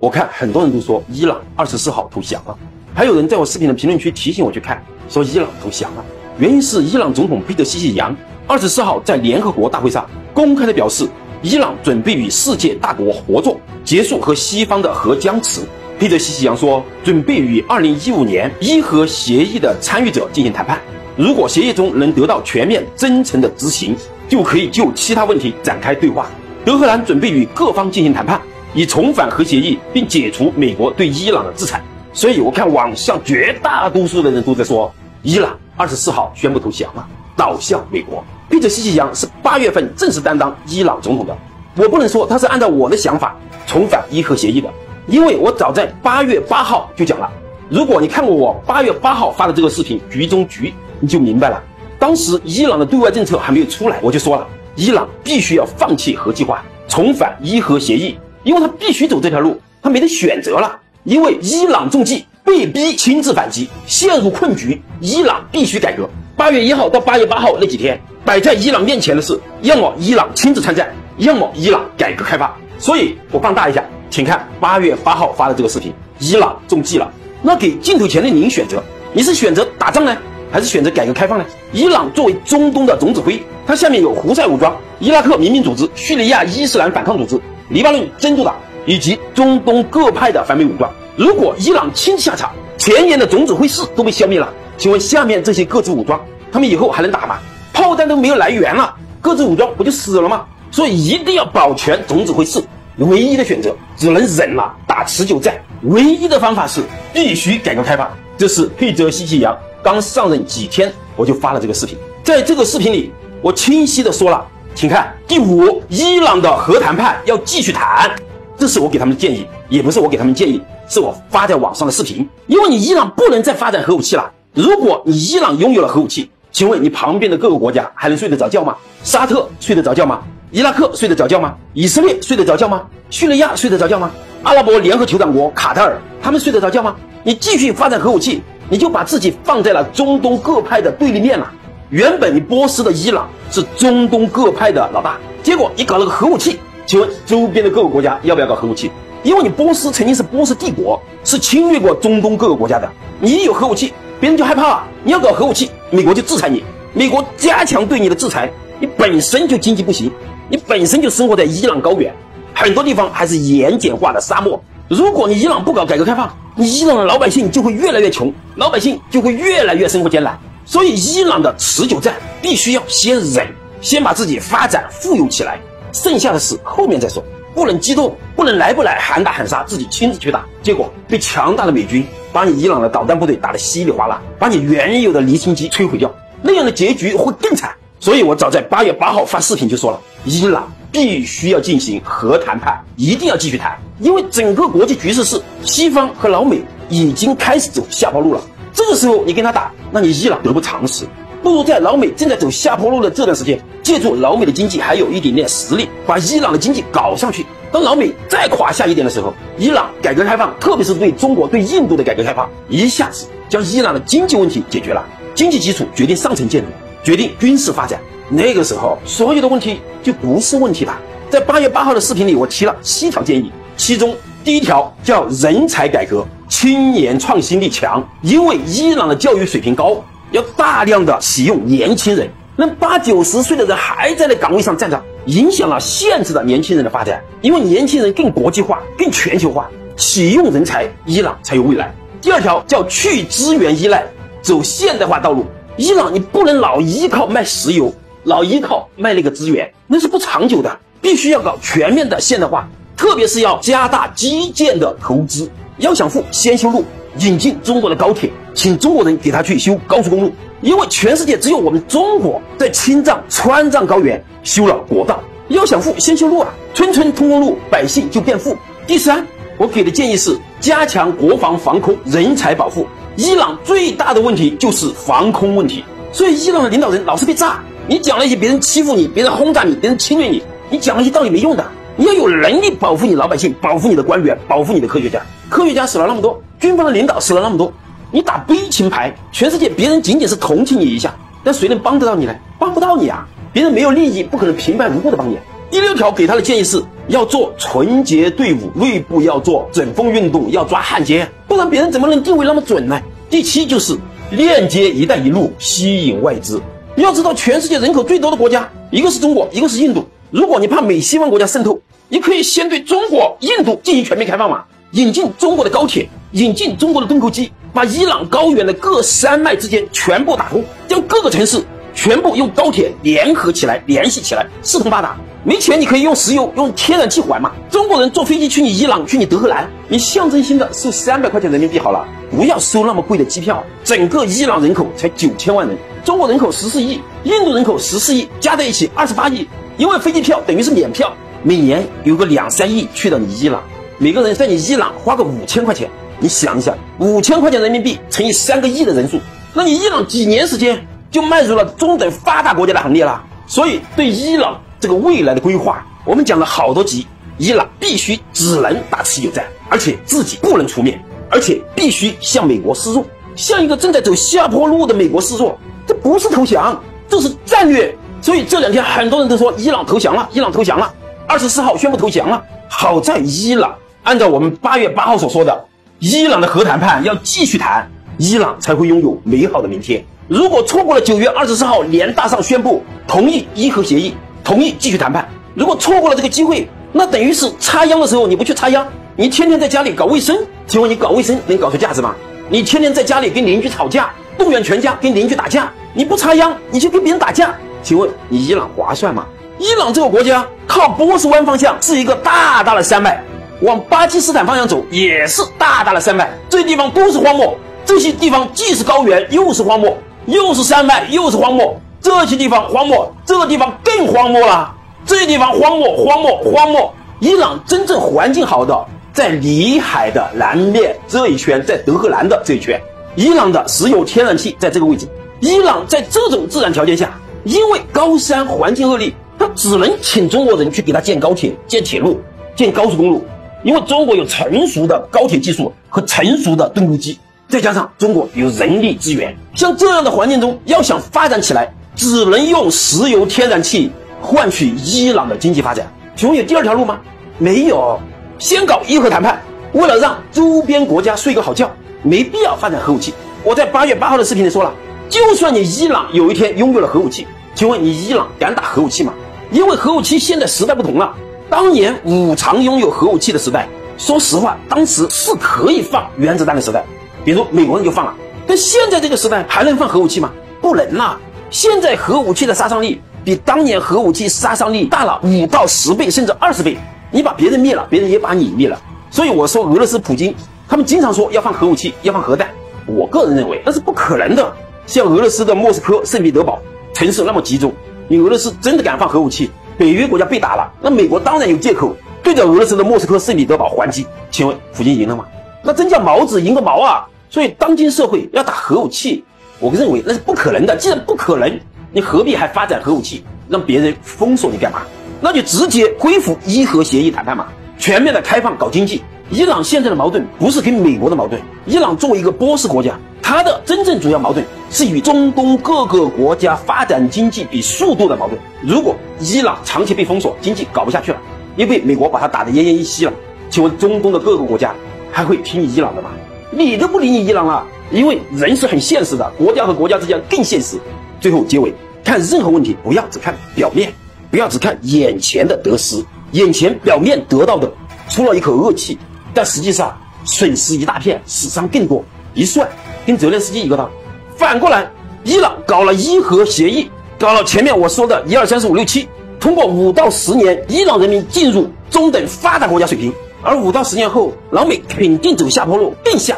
我看很多人都说伊朗二十四号投降了，还有人在我视频的评论区提醒我去看，说伊朗投降了。原因是伊朗总统佩德西西扬二十四号在联合国大会上公开的表示，伊朗准备与世界大国合作，结束和西方的核僵持。佩德西西扬说，准备与二零一五年伊核协议的参与者进行谈判。如果协议中能得到全面真诚的执行，就可以就其他问题展开对话。德黑兰准备与各方进行谈判。以重返核协议，并解除美国对伊朗的制裁。所以，我看网上绝大多数的人都在说，伊朗二十四号宣布投降了，倒向美国。佩特西西扬是八月份正式担当伊朗总统的。我不能说他是按照我的想法重返伊核协议的，因为我早在八月八号就讲了。如果你看过我八月八号发的这个视频《局中局》，你就明白了。当时伊朗的对外政策还没有出来，我就说了，伊朗必须要放弃核计划，重返伊核协议。因为他必须走这条路，他没得选择了。因为伊朗中计，被逼亲自反击，陷入困局，伊朗必须改革。八月一号到八月八号那几天，摆在伊朗面前的是，要么伊朗亲自参战，要么伊朗改革开放。所以我放大一下，请看八月八号发的这个视频：伊朗中计了。那给镜头前的您选择，你是选择打仗呢，还是选择改革开放呢？伊朗作为中东的总指挥，它下面有胡塞武装、伊拉克民兵组织、叙利亚伊斯兰反抗组织。黎巴嫩真主党以及中东各派的反美武装，如果伊朗亲自下场，前沿的总指挥室都被消灭了，请问下面这些各自武装，他们以后还能打吗？炮弹都没有来源了，各自武装不就死了吗？所以一定要保全总指挥室，唯一的选择只能忍了，打持久战。唯一的方法是必须改革开放。这是佩泽西西扬刚上任几天，我就发了这个视频，在这个视频里，我清晰的说了。请看第五，伊朗的核谈判要继续谈，这是我给他们的建议，也不是我给他们建议，是我发在网上的视频。因为你伊朗不能再发展核武器了，如果你伊朗拥有了核武器，请问你旁边的各个国家还能睡得着觉吗？沙特睡得着觉吗？伊拉克睡得着觉吗？以色列睡得着觉吗？叙利亚睡得着觉吗？阿拉伯联合酋长国卡塔尔他们睡得着觉吗？你继续发展核武器，你就把自己放在了中东各派的对立面了。原本你波斯的伊朗是中东各派的老大，结果你搞了个核武器，请问周边的各个国家要不要搞核武器？因为你波斯曾经是波斯帝国，是侵略过中东各个国家的，你一有核武器，别人就害怕。你要搞核武器，美国就制裁你，美国加强对你的制裁，你本身就经济不行，你本身就生活在伊朗高原，很多地方还是盐碱化的沙漠。如果你伊朗不搞改革开放，你伊朗的老百姓就会越来越穷，老百姓就会越来越生活艰难。所以，伊朗的持久战必须要先忍，先把自己发展富有起来，剩下的事后面再说。不能激动，不能来不来喊打喊杀，自己亲自去打，结果被强大的美军把你伊朗的导弹部队打得稀里哗啦，把你原有的离心机摧毁掉，那样的结局会更惨。所以我早在八月八号发视频就说了，伊朗必须要进行核谈判，一定要继续谈，因为整个国际局势是西方和老美已经开始走下坡路了。这个时候你跟他打，那你伊朗得不偿失。不如在老美正在走下坡路的这段时间，借助老美的经济还有一点点实力，把伊朗的经济搞上去。当老美再垮下一点的时候，伊朗改革开放，特别是对中国、对印度的改革开放，一下子将伊朗的经济问题解决了。经济基础决定上层建筑，决定军事发展。那个时候，所有的问题就不是问题了。在八月八号的视频里，我提了七条建议，其中第一条叫人才改革。青年创新力强，因为伊朗的教育水平高，要大量的启用年轻人。那八九十岁的人还在那岗位上站着，影响了、限制了年轻人的发展。因为年轻人更国际化、更全球化，启用人才，伊朗才有未来。第二条叫去资源依赖，走现代化道路。伊朗你不能老依靠卖石油，老依靠卖那个资源，那是不长久的。必须要搞全面的现代化，特别是要加大基建的投资。要想富，先修路，引进中国的高铁，请中国人给他去修高速公路，因为全世界只有我们中国在青藏、川藏高原修了国道。要想富，先修路啊，村村通公路，百姓就变富。第三，我给的建议是加强国防防空人才保护。伊朗最大的问题就是防空问题，所以伊朗的领导人老是被炸。你讲那些别人欺负你、别人轰炸你、别人侵略你，你讲那些道理没用的。你要有能力保护你老百姓，保护你的官员，保护你的科学家。科学家死了那么多，军方的领导死了那么多，你打悲情牌，全世界别人仅仅是同情你一下，但谁能帮得到你呢？帮不到你啊！别人没有利益，不可能平白无故的帮你。第六条给他的建议是要做纯洁队伍，内部要做整风运动，要抓汉奸，不然别人怎么能定位那么准呢？第七就是链接“一带一路”，吸引外资。要知道，全世界人口最多的国家，一个是中国，一个是印度。如果你怕美西方国家渗透，你可以先对中国、印度进行全面开放嘛，引进中国的高铁，引进中国的盾构机，把伊朗高原的各山脉之间全部打通，将各个城市全部用高铁联合起来，联系起来，四通八达。没钱你可以用石油、用天然气还嘛。中国人坐飞机去你伊朗、去你德黑兰，你象征性的收三百块钱人民币好了，不要收那么贵的机票。整个伊朗人口才九千万人，中国人口十四亿，印度人口十四亿，加在一起二十八亿，因为飞机票等于是免票，每年有个两三亿去到你伊朗，每个人在你伊朗花个五千块钱，你想一想，五千块钱人民币乘以三个亿的人数，那你伊朗几年时间就迈入了中等发达国家的行列了。所以对伊朗。这个未来的规划，我们讲了好多集。伊朗必须只能打持久战，而且自己不能出面，而且必须向美国示弱，向一个正在走下坡路的美国示弱。这不是投降，这是战略。所以这两天很多人都说伊朗投降了，伊朗投降了。二十四号宣布投降了。好在伊朗按照我们八月八号所说的，伊朗的核谈判要继续谈，伊朗才会拥有美好的明天。如果错过了九月二十四号联大上宣布同意伊核协议。同意继续谈判。如果错过了这个机会，那等于是插秧的时候你不去插秧，你天天在家里搞卫生。请问你搞卫生能搞出价值吗？你天天在家里跟邻居吵架，动员全家跟邻居打架，你不插秧，你去跟别人打架。请问你伊朗划算吗？伊朗这个国家靠波斯湾方向是一个大大的山脉，往巴基斯坦方向走也是大大的山脉，这些地方都是荒漠。这些地方既是高原，又是荒漠，又是山脉，又是荒漠。这些地方荒漠，这个地方更荒漠了。这些地方荒漠，荒漠，荒漠。伊朗真正环境好的，在里海的南面这一圈，在德黑兰的这一圈。伊朗的石油、天然气在这个位置。伊朗在这种自然条件下，因为高山环境恶劣，他只能请中国人去给他建高铁、建铁路、建高速公路。因为中国有成熟的高铁技术和成熟的盾构机，再加上中国有人力资源，像这样的环境中，要想发展起来。只能用石油、天然气换取伊朗的经济发展。请问有第二条路吗？没有。先搞伊核谈判，为了让周边国家睡个好觉，没必要发展核武器。我在八月八号的视频里说了，就算你伊朗有一天拥有了核武器，请问你伊朗敢打核武器吗？因为核武器现在时代不同了。当年五常拥有核武器的时代，说实话，当时是可以放原子弹的时代，比如美国人就放了。但现在这个时代还能放核武器吗？不能了。现在核武器的杀伤力比当年核武器杀伤力大了五到十倍，甚至二十倍。你把别人灭了，别人也把你灭了。所以我说，俄罗斯普京他们经常说要放核武器，要放核弹。我个人认为那是不可能的。像俄罗斯的莫斯科、圣彼得堡城市那么集中，你俄罗斯真的敢放核武器，北约国家被打了，那美国当然有借口对着俄罗斯的莫斯科、圣彼得堡还击。请问普京赢了吗？那真叫毛子赢个毛啊！所以当今社会要打核武器。我认为那是不可能的。既然不可能，你何必还发展核武器，让别人封锁你干嘛？那就直接恢复伊核协议谈判嘛，全面的开放搞经济。伊朗现在的矛盾不是跟美国的矛盾，伊朗作为一个波斯国家，它的真正主要矛盾是与中东各个国家发展经济比速度的矛盾。如果伊朗长期被封锁，经济搞不下去了，又被美国把它打得奄奄一息了，请问中东的各个国家还会听伊朗的吗？理都不理你伊朗了。因为人是很现实的，国家和国家之间更现实。最后结尾，看任何问题不要只看表面，不要只看眼前的得失，眼前表面得到的出了一口恶气，但实际上损失一大片，死伤更多。一算，跟泽连斯基一个道理。反过来，伊朗搞了伊核协议，搞了前面我说的一二三四五六七，通过五到十年，伊朗人民进入中等发达国家水平，而五到十年后，老美肯定走下坡路，更下。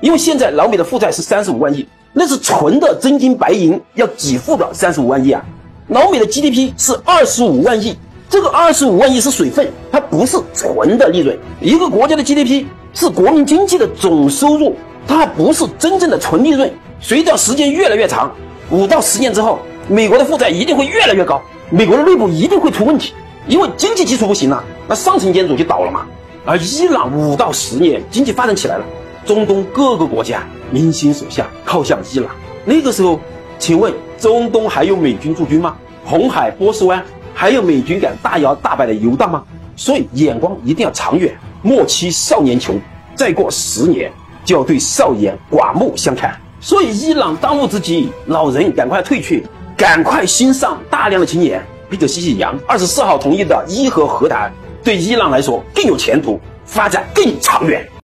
因为现在老美的负债是三十五万亿，那是纯的真金白银要给付的三十五万亿啊。老美的 GDP 是二十五万亿，这个二十五万亿是水分，它不是纯的利润。一个国家的 GDP 是国民经济的总收入，它还不是真正的纯利润。随着时间越来越长，五到十年之后，美国的负债一定会越来越高，美国的内部一定会出问题，因为经济基础不行了，那上层建筑就倒了嘛。而伊朗五到十年经济发展起来了。中东各个国家民心所向，靠向伊朗。那个时候，请问中东还有美军驻军吗？红海、波斯湾还？有美军敢大摇大摆的游荡吗？所以眼光一定要长远，莫欺少年穷。再过十年，就要对少爷刮目相看。所以伊朗当务之急，老人赶快退去，赶快新上大量的青年。彼得西西扬二十四号同意的伊核和谈，对伊朗来说更有前途，发展更长远。